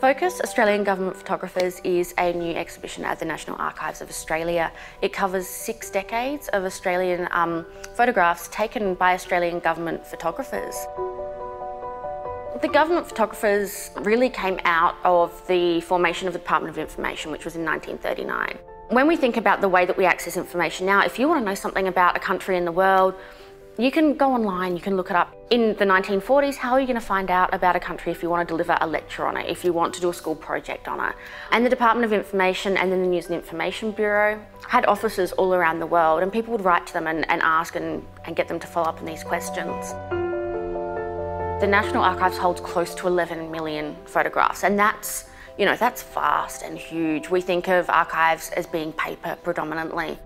Focus Australian Government Photographers is a new exhibition at the National Archives of Australia. It covers six decades of Australian um, photographs taken by Australian government photographers. The government photographers really came out of the formation of the Department of Information, which was in 1939. When we think about the way that we access information now, if you want to know something about a country in the world, you can go online, you can look it up. In the 1940s, how are you going to find out about a country if you want to deliver a lecture on it, if you want to do a school project on it? And the Department of Information and then the News and Information Bureau had offices all around the world and people would write to them and, and ask and, and get them to follow up on these questions. The National Archives holds close to 11 million photographs and that's, you know, that's vast and huge. We think of archives as being paper predominantly.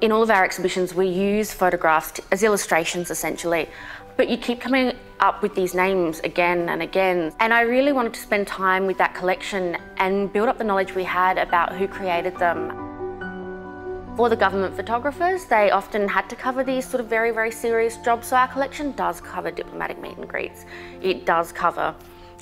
In all of our exhibitions, we use photographs as illustrations essentially, but you keep coming up with these names again and again. And I really wanted to spend time with that collection and build up the knowledge we had about who created them. For the government photographers, they often had to cover these sort of very, very serious jobs. So our collection does cover diplomatic meet and greets. It does cover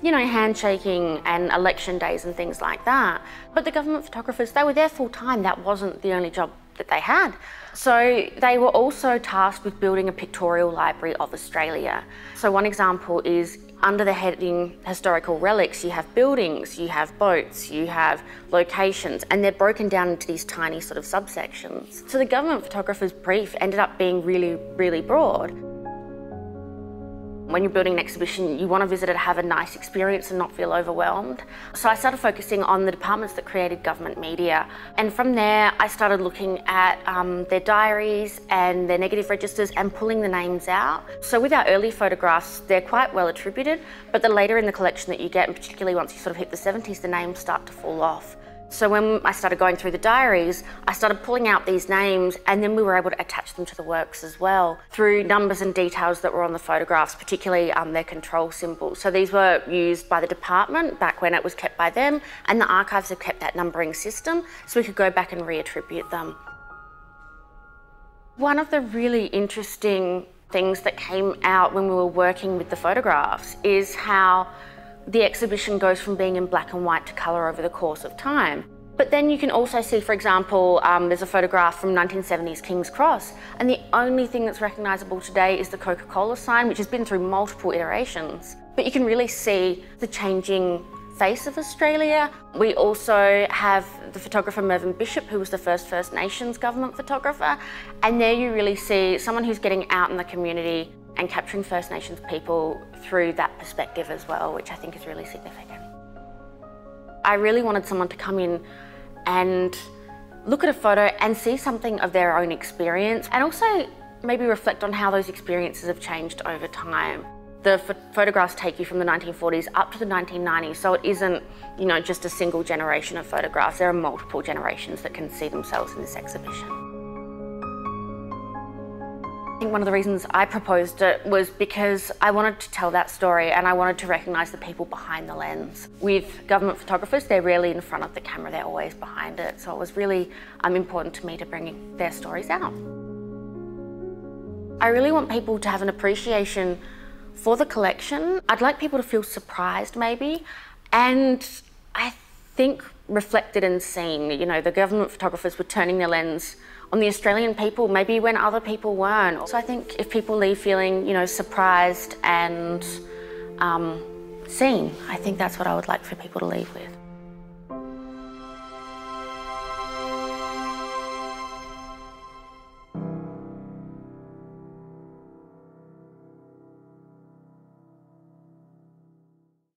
you know, handshaking and election days and things like that. But the government photographers, they were there full time. That wasn't the only job that they had. So they were also tasked with building a pictorial library of Australia. So one example is under the heading historical relics, you have buildings, you have boats, you have locations, and they're broken down into these tiny sort of subsections. So the government photographer's brief ended up being really, really broad. When you're building an exhibition, you want to visit it, have a nice experience and not feel overwhelmed. So I started focusing on the departments that created government media. And from there, I started looking at um, their diaries and their negative registers and pulling the names out. So with our early photographs, they're quite well attributed, but the later in the collection that you get, and particularly once you sort of hit the 70s, the names start to fall off. So when I started going through the diaries, I started pulling out these names and then we were able to attach them to the works as well through numbers and details that were on the photographs, particularly um, their control symbols. So these were used by the department back when it was kept by them and the archives have kept that numbering system so we could go back and reattribute them. One of the really interesting things that came out when we were working with the photographs is how the exhibition goes from being in black and white to colour over the course of time. But then you can also see, for example, um, there's a photograph from 1970s King's Cross, and the only thing that's recognisable today is the Coca-Cola sign, which has been through multiple iterations. But you can really see the changing face of Australia. We also have the photographer Mervyn Bishop, who was the first First Nations government photographer, and there you really see someone who's getting out in the community and capturing First Nations people through that perspective as well, which I think is really significant. I really wanted someone to come in and look at a photo and see something of their own experience and also maybe reflect on how those experiences have changed over time. The photographs take you from the 1940s up to the 1990s, so it isn't, you know, just a single generation of photographs. There are multiple generations that can see themselves in this exhibition think one of the reasons I proposed it was because I wanted to tell that story and I wanted to recognise the people behind the lens. With government photographers, they're rarely in front of the camera, they're always behind it. So it was really um, important to me to bring their stories out. I really want people to have an appreciation for the collection. I'd like people to feel surprised maybe and I think reflected and seen. You know, the government photographers were turning their lens on the Australian people, maybe when other people weren't. So I think if people leave feeling, you know, surprised and um, seen, I think that's what I would like for people to leave with.